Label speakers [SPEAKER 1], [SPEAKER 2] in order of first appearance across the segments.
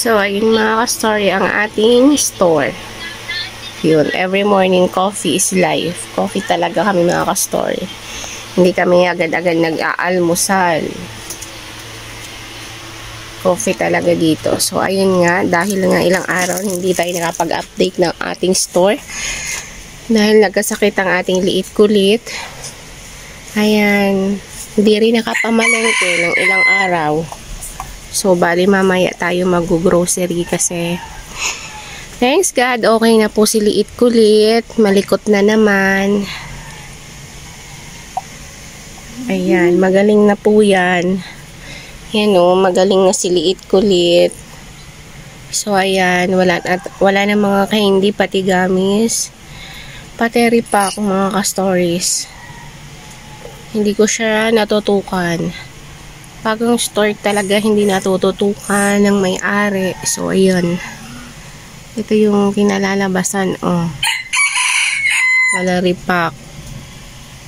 [SPEAKER 1] So, ayun mga ka-story ang ating store. Yun, every morning coffee is life. Coffee talaga kami mga ka-story. Hindi kami agad-agad nag-aalmusal. Coffee talaga dito. So, ayun nga, dahil nga ilang araw hindi tayo nakapag-update ng ating store. Dahil nagkasakit ang ating liit kulit. Ayan, hindi rin nakapamalengke ng ilang araw. So, bali mamaya tayo mag-grocery kasi thanks God, okay na po si liit kulit. Malikot na naman. Ayan, magaling na po yan. Yan o, magaling na si liit kulit. So, ayan, wala, at, wala na mga kahindi pati gamis. Pati ripak mga ka-stories. Hindi ko siya natutukan bagong store talaga hindi natututukan ng may-ari. So, ayun. Ito yung kinalalabasan. Oh. Wala ripak.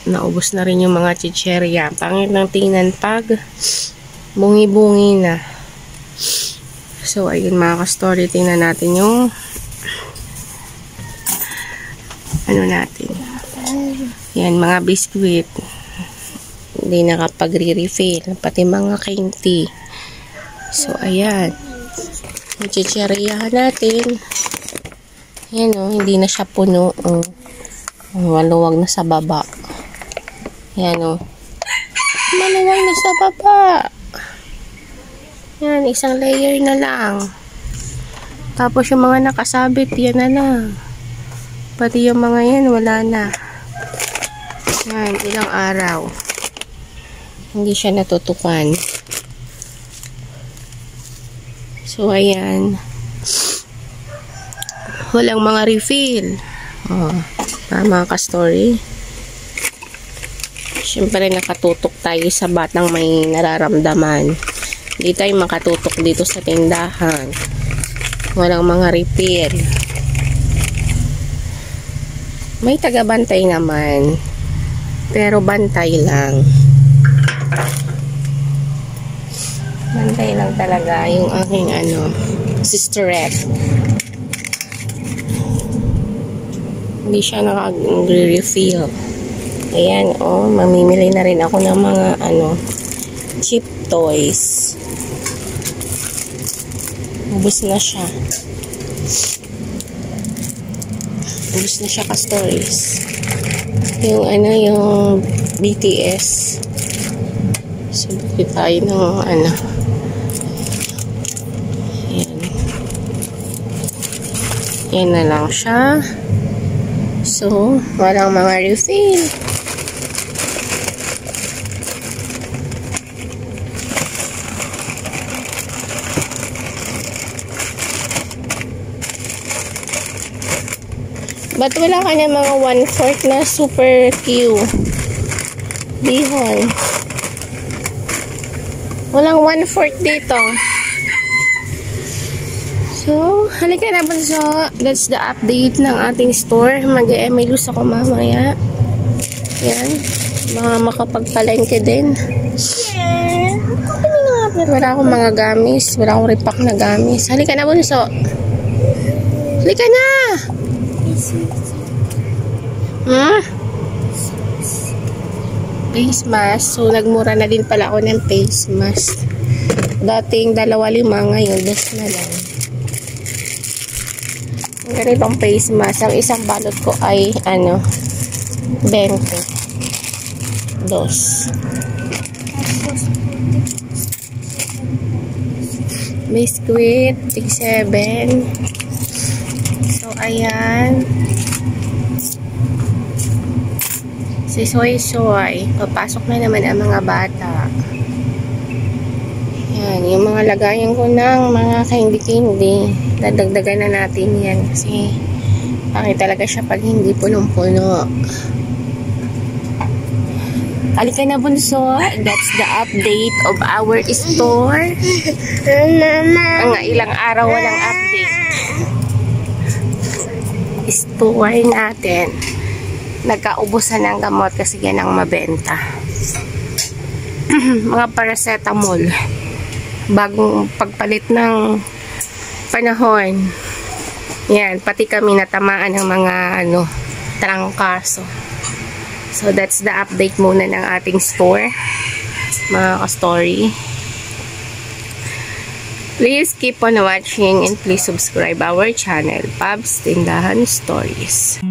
[SPEAKER 1] Naubos na rin yung mga chicherya. Pangit ng tingnan pag bungi-bungi na. So, ayun mga ka-story. Tingnan natin yung ano natin. Yan, mga biskuit hindi nakapagre-refill. Pati mga kainti. So, ayan. Chichiriyahan natin. Ayan oh, hindi na siya puno. Oh. Maluwag na sa baba. Ayan o. Oh. Maluwag na sa baba. Ayan, isang layer na lang. Tapos yung mga nakasabit, yan na lang. Pati yung mga yan, wala na. Yan, ilang araw hindi siya natutukan. So ayan. Walang mga refill. Oh, tama ka story. Syempre nakatutok tayo sa batang may nararamdaman. Hindi tayo makatutok dito sa tindahan. Walang mga refill. May tagabantay naman. Pero bantay lang Bantay lang talaga yung aking ano, sisterette. Hindi siya naka-refill. Ayan, oh, mamimili na rin ako ng mga ano, cheap toys. Ubus na siya. Ubus na siya ka-stories. Yung ano, yung BTS. Subukin tayo ng ano, Yan na lang siya. So, walang mga refill. Ba't wala ka na mga 1-4 na super Q? Bihon. Walang 1-4 dito. So, halika na bunso. That's the update ng ating store. Mag-emelus ako mamaya. Yan. Mga makapagpalengke din. Yeah. Wala akong mga gamis. Wala akong repack na gamis. Halika na bunso. Halika na! Hmm? Face mask. So, nagmura na din pala ako ng face mask. Dating dalawa lima ngayon. Dos na lang ganitong face mask. Ang isang balot ko ay ano 20. Dos. Biscuit, tig 7. So, ayan. Si Soy Soy. Papasok na naman ang mga bata. Yan, yung mga lagayan ko ng mga candy-candy dadagdagan na natin yan kasi pangit talaga siya pag hindi punong-puno Alika na bunso, that's the update of our store. Ang ilang araw walang update. Store natin. Nagkaubusan ng gamot kasi yan ang mabenta. Mga paracetamol. Bagong pagpalit ng panahon. Yan, pati kami natamaan ng mga ano, trangkaso. So, that's the update muna ng ating store. Mga ka-story. Please keep on watching and please subscribe our channel, Pabs Tindahan Stories.